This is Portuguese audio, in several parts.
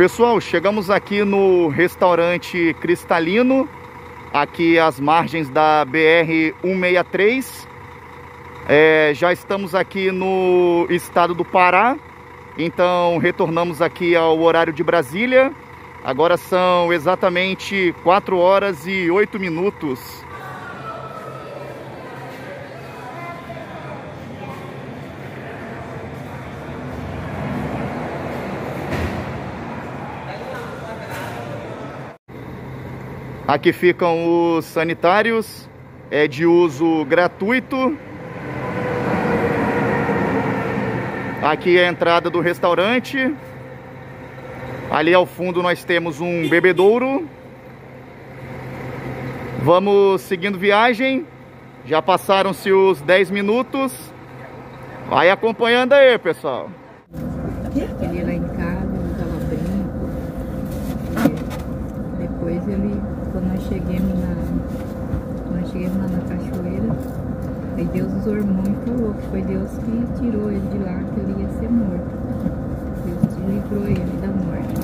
Pessoal, chegamos aqui no restaurante Cristalino, aqui às margens da BR-163. É, já estamos aqui no estado do Pará, então retornamos aqui ao horário de Brasília. Agora são exatamente 4 horas e 8 minutos. Aqui ficam os sanitários, é de uso gratuito. Aqui é a entrada do restaurante. Ali ao fundo nós temos um bebedouro. Vamos seguindo viagem. Já passaram-se os 10 minutos. Vai acompanhando aí, pessoal. Ele lá em casa, ele tava brinco. Depois ele quando nós chegamos na, nós chegamos lá na cachoeira, aí Deus usou o irmão e falou que foi Deus que tirou ele de lá, que ele ia ser morto. Deus livrou ele da morte.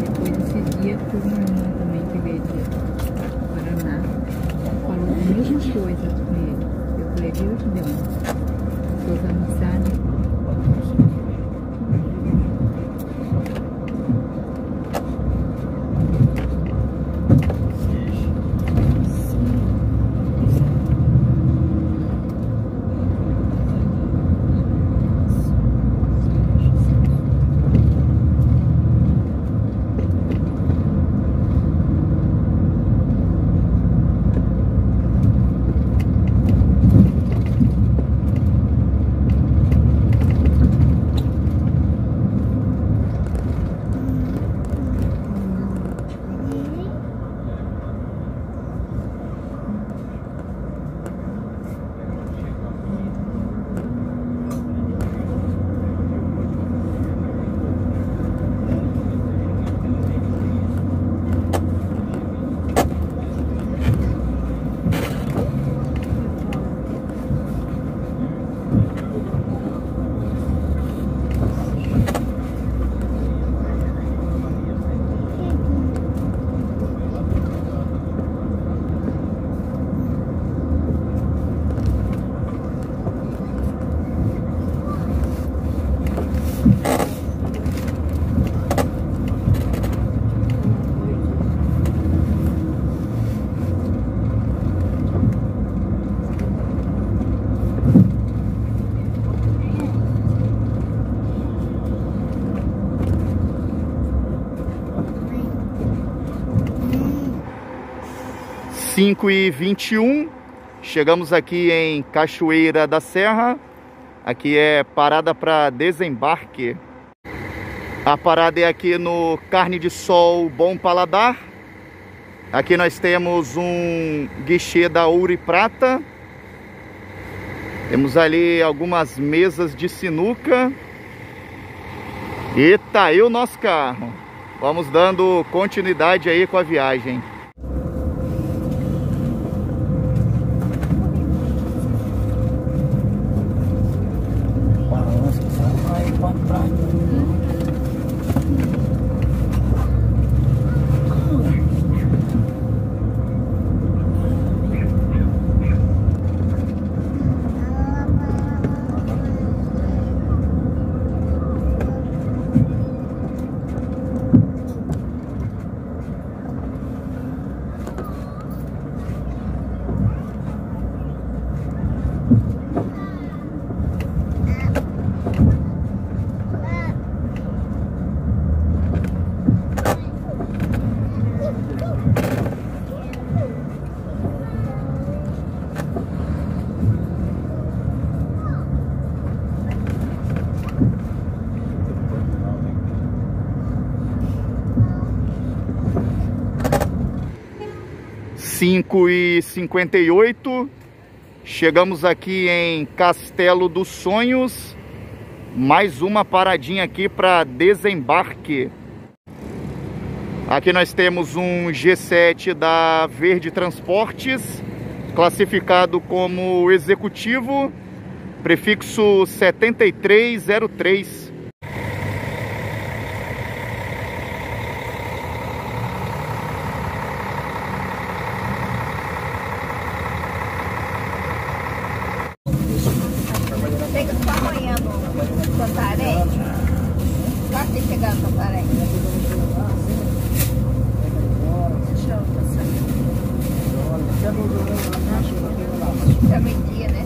Depois desse dia, foi um irmão também que veio de Paraná, falou a mesma coisa com ele. Eu falei, viu, Deus? Suas amizades cinco e vinte e um, chegamos aqui em Cachoeira da Serra. Aqui é parada para desembarque. A parada é aqui no Carne de Sol Bom Paladar. Aqui nós temos um guichê da Ouro e Prata. Temos ali algumas mesas de sinuca. E tá aí o nosso carro. Vamos dando continuidade aí com a viagem. Cinco e cinquenta e oito Chegamos aqui em Castelo dos Sonhos. Mais uma paradinha aqui para desembarque. Aqui nós temos um G7 da Verde Transportes, classificado como executivo, prefixo 7303. No Taparé. Deixa eu passar. Já vendia, né?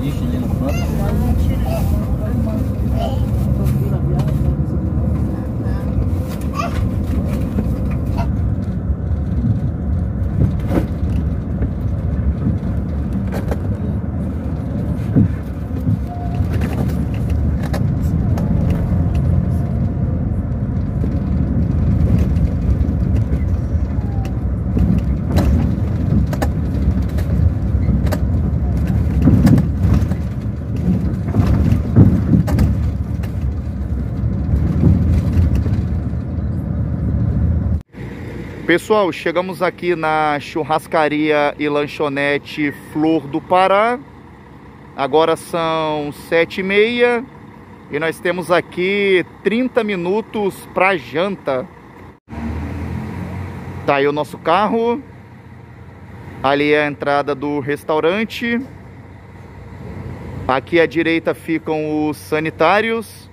Lixo ali no canto. Pessoal, chegamos aqui na churrascaria e lanchonete Flor do Pará. Agora são sete e meia e nós temos aqui 30 minutos para janta. Tá aí o nosso carro. Ali é a entrada do restaurante. Aqui à direita ficam os sanitários.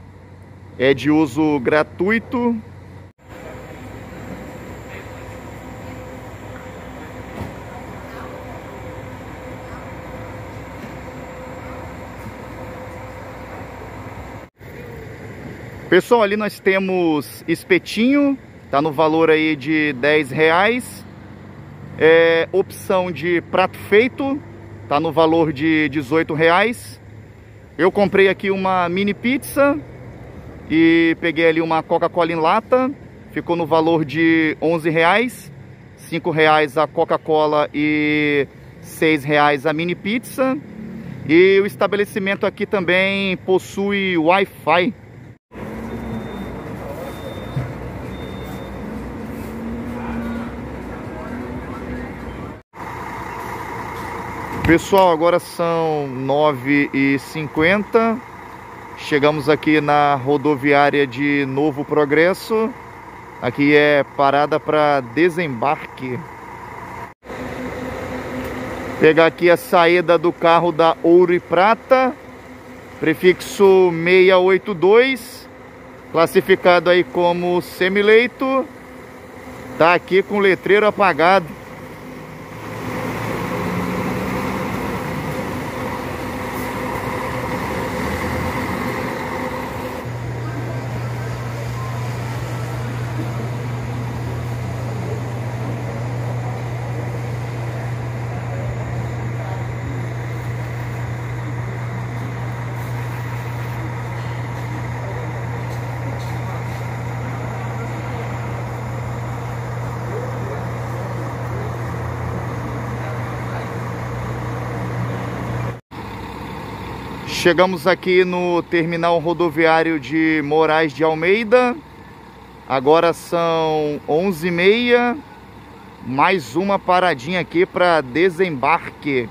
É de uso gratuito. Pessoal, ali nós temos espetinho, tá no valor aí de 10 reais. É, opção de prato feito, tá no valor de 18 reais. Eu comprei aqui uma mini pizza e peguei ali uma Coca-Cola em lata, ficou no valor de 11 reais. 5 reais a Coca-Cola e 6 reais a mini pizza. E o estabelecimento aqui também possui Wi-Fi. Pessoal, agora são 9h50. Chegamos aqui na rodoviária de Novo Progresso. Aqui é parada para desembarque. Pegar aqui a saída do carro da Ouro e Prata, prefixo 682, classificado aí como semileito. Tá aqui com letreiro apagado. Chegamos aqui no terminal rodoviário de Moraes de Almeida. Agora são 11h30. Mais uma paradinha aqui para desembarque.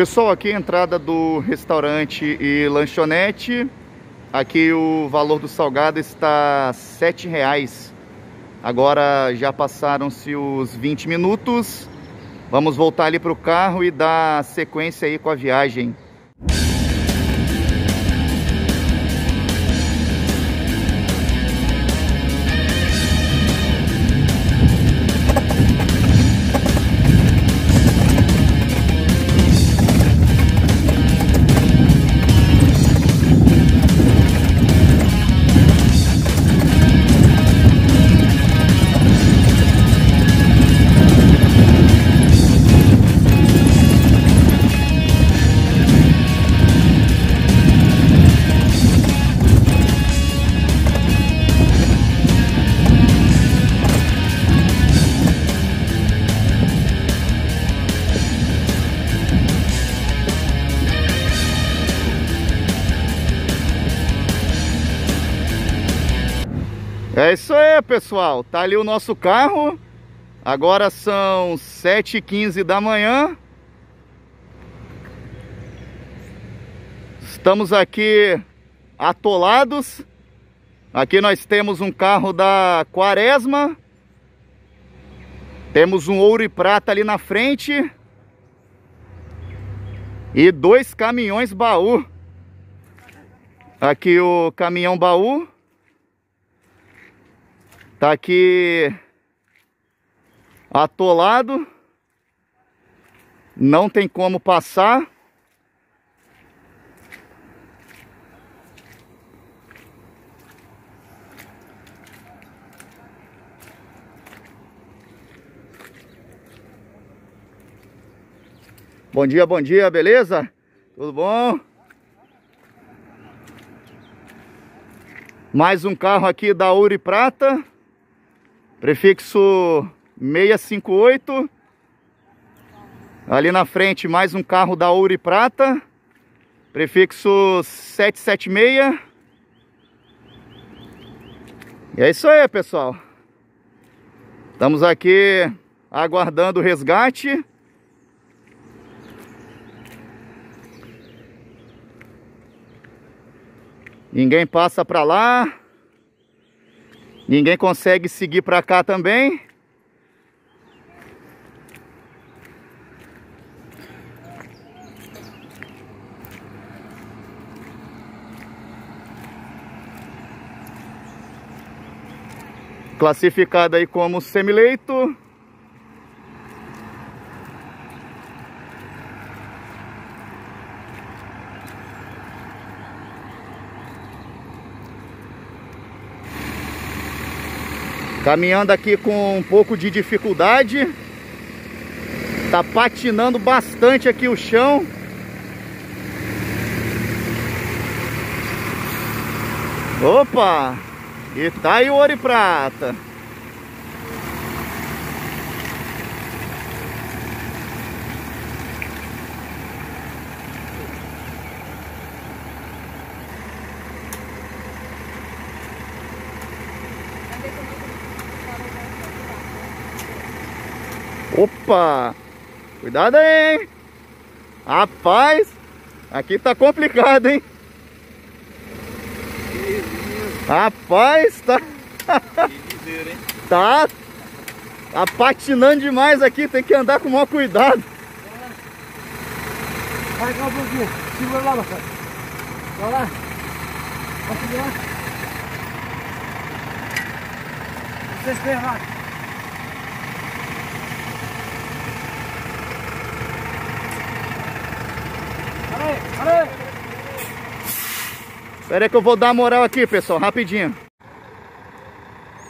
Pessoal, aqui é a entrada do restaurante e lanchonete. Aqui o valor do salgado está R$ reais. Agora já passaram-se os 20 minutos Vamos voltar ali para o carro e dar sequência aí com a viagem. Pessoal. Tá ali o nosso carro. Agora são 7h15 da manhã. Estamos aqui atolados. Aqui nós temos um carro da Quaresma. Temos um ouro e prata ali na frente. E dois caminhões baú. Aqui o caminhão baú. Tá aqui atolado. Não tem como passar. Bom dia, bom dia, beleza? Tudo bom? Mais um carro aqui da Ouro Prata. Prefixo 658. Ali na frente mais um carro da Ouro e Prata. Prefixo 776. E é isso aí, pessoal. Estamos aqui aguardando o resgate. Ninguém passa para lá. Ninguém consegue seguir para cá também. Classificado aí como semileito. Caminhando aqui com um pouco de dificuldade. Tá patinando bastante aqui o chão. Opa! E tá aí o ouro e prata. Opa! Cuidado aí, hein? Rapaz, aqui tá complicado, hein? Rapaz, tá... tá... Tá patinando demais aqui, tem que andar com o maior cuidado. Vai cá um pouquinho, segura lá, Marcelo. Vai lá. Vai segurar. Vocês ferraram. Espera aí que eu vou dar moral aqui, pessoal, rapidinho.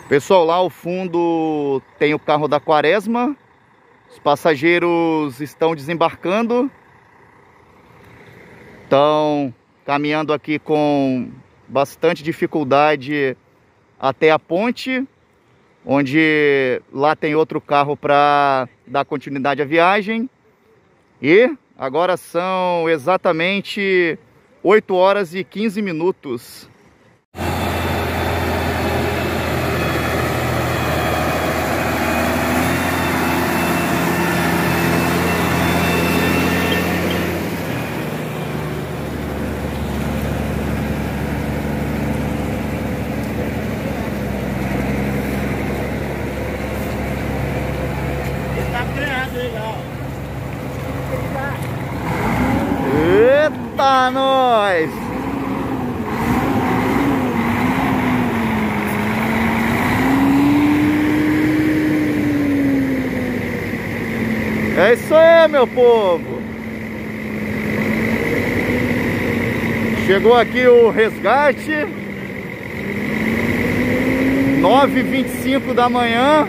Pessoal, lá ao fundo tem o carro da Quaresma. Os passageiros estão desembarcando. Estão caminhando aqui com bastante dificuldade até a ponte, onde lá tem outro carro para dar continuidade à viagem. E agora são exatamente 8 horas e 15 minutos. Tá freado aí, ó. demais. É isso aí, meu povo. Chegou aqui o resgate. 9h25 da manhã.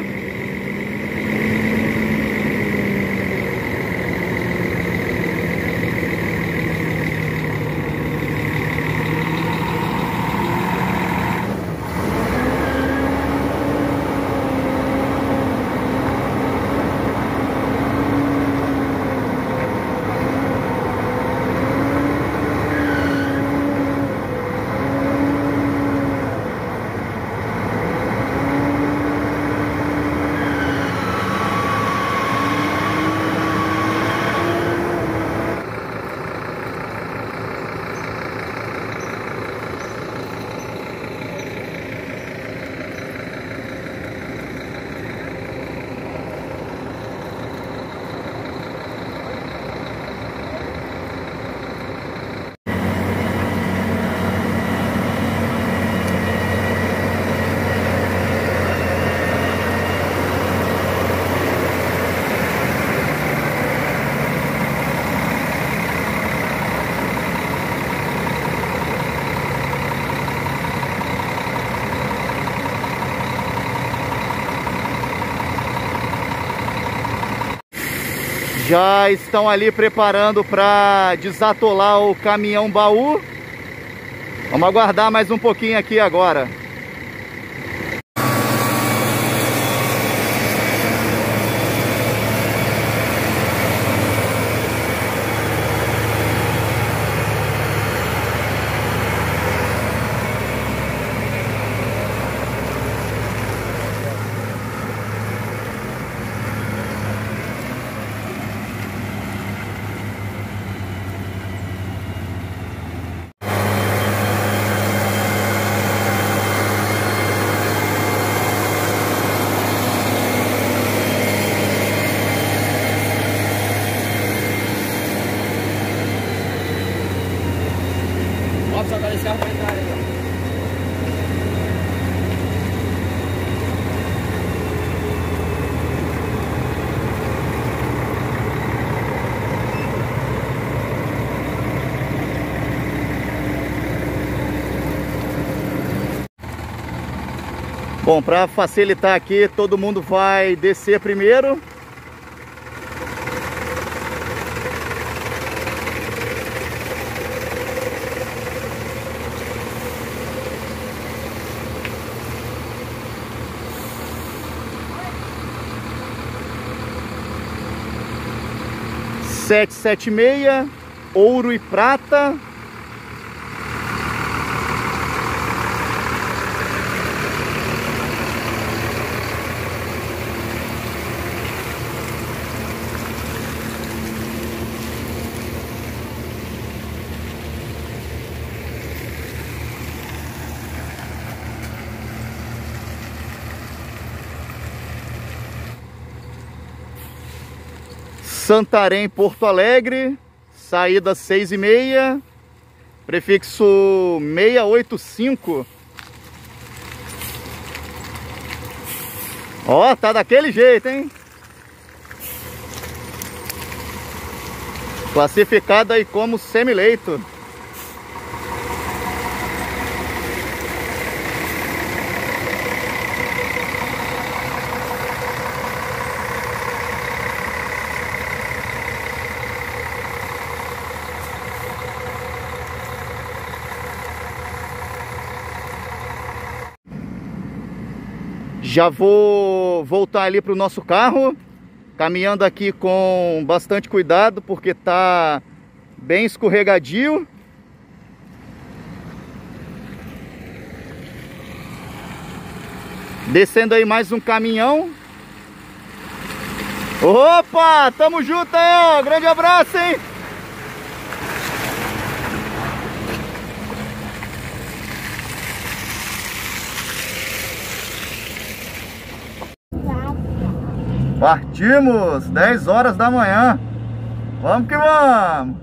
Já estão ali preparando para desatolar o caminhão baú. Vamos aguardar mais um pouquinho aqui agora. Bom, para facilitar aqui, todo mundo vai descer primeiro. Sete, sete meia, ouro e prata. Santarém, Porto Alegre, saída 6 e meia, prefixo 685. Ó, tá daquele jeito, hein? Classificado aí como semileito. Já vou voltar ali para o nosso carro, caminhando aqui com bastante cuidado, porque tá bem escorregadio. Descendo aí mais um caminhão. Opa, tamo junto aí, ó. Grande abraço, hein? Partimos, 10 horas da manhã. Vamos que vamos.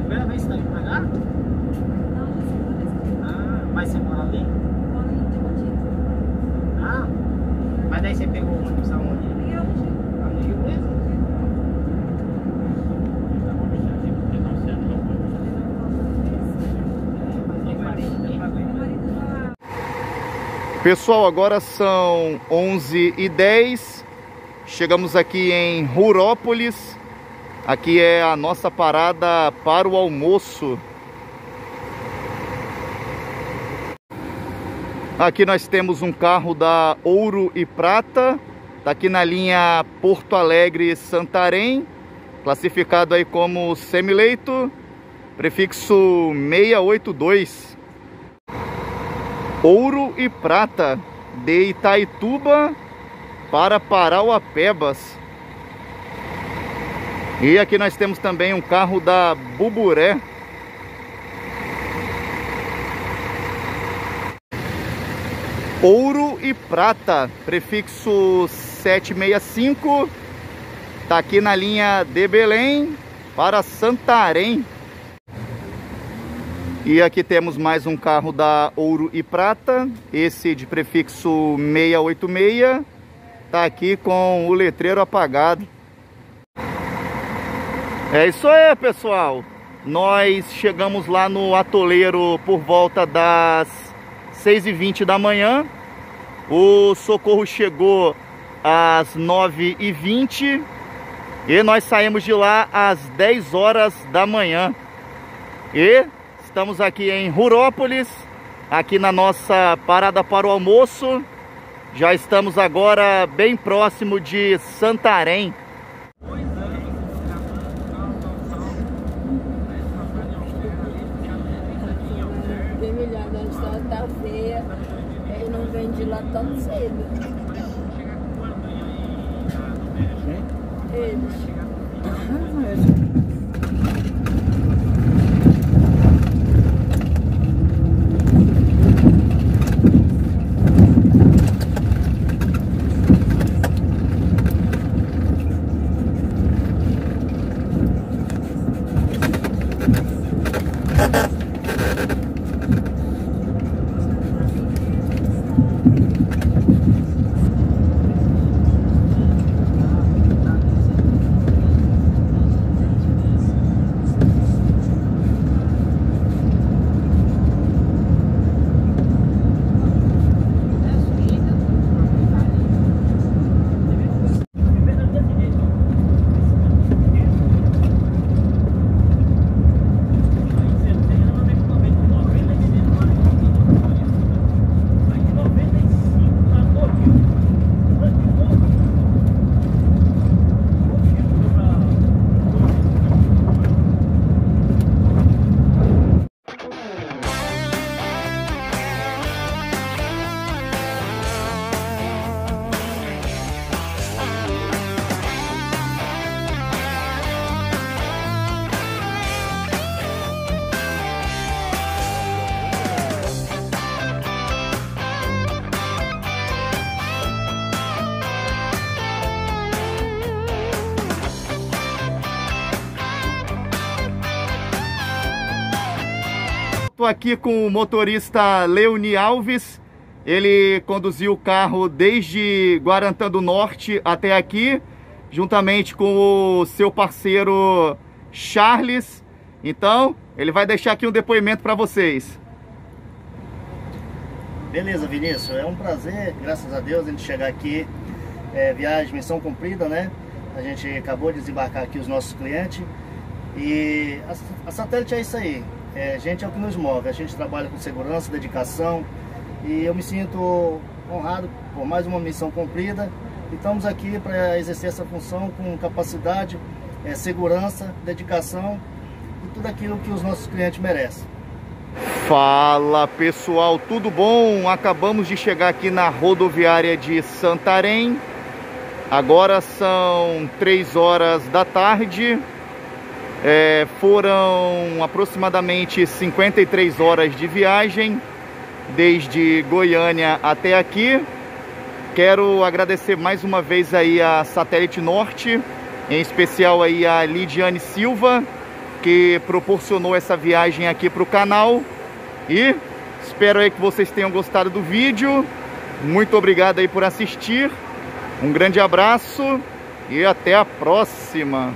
Primeira vez que tá indo pra cá? Ah, mas você mora ali? Ah, mas daí você pegou o ônibus aonde? Não não não vai Pessoal, agora são 11h10. Chegamos aqui em Rurópolis. Aqui é a nossa parada para o almoço. Aqui nós temos um carro da Ouro e Prata. Está aqui na linha Porto Alegre Santarém. Classificado aí como semileito. Prefixo 682. Ouro e Prata, de Itaituba para Parauapebas. E aqui nós temos também um carro da Buburé. Ouro e Prata, prefixo 765. Está aqui na linha de Belém para Santarém. E aqui temos mais um carro da Ouro e Prata, esse de prefixo 686, tá aqui com o letreiro apagado. É isso aí, pessoal. Nós chegamos lá no atoleiro por volta das 6h20 da manhã. O socorro chegou às 9h20 e nós saímos de lá às 10 horas da manhã. E Estamos aqui em Rurópolis, aqui na nossa parada para o almoço. Já estamos agora bem próximo de Santarém. Estou aqui com o motorista Leoni Alves. Ele conduziu o carro desde Guarantã do Norte até aqui, juntamente com o seu parceiro Charles. Então, ele vai deixar aqui um depoimento para vocês. Beleza, Vinícius, é um prazer, graças a Deus, a gente chegar aqui, é, viagem, missão cumprida, né? A gente acabou de desembarcar aqui os nossos clientes e a, a satélite é isso aí, é, gente é o que nos move, a gente trabalha com segurança, dedicação e eu me sinto honrado por mais uma missão cumprida e estamos aqui para exercer essa função com capacidade, é, segurança, dedicação e tudo aquilo que os nossos clientes merecem. Fala pessoal, tudo bom? Acabamos de chegar aqui na rodoviária de Santarém. Agora são 3 horas da tarde. É, foram aproximadamente 53 horas de viagem desde Goiânia até aqui. Quero agradecer mais uma vez aí a Satélite Norte, em especial aí a Lidiane Silva, que proporcionou essa viagem aqui para o canal. E espero aí que vocês tenham gostado do vídeo. Muito obrigado aí por assistir. Um grande abraço e até a próxima.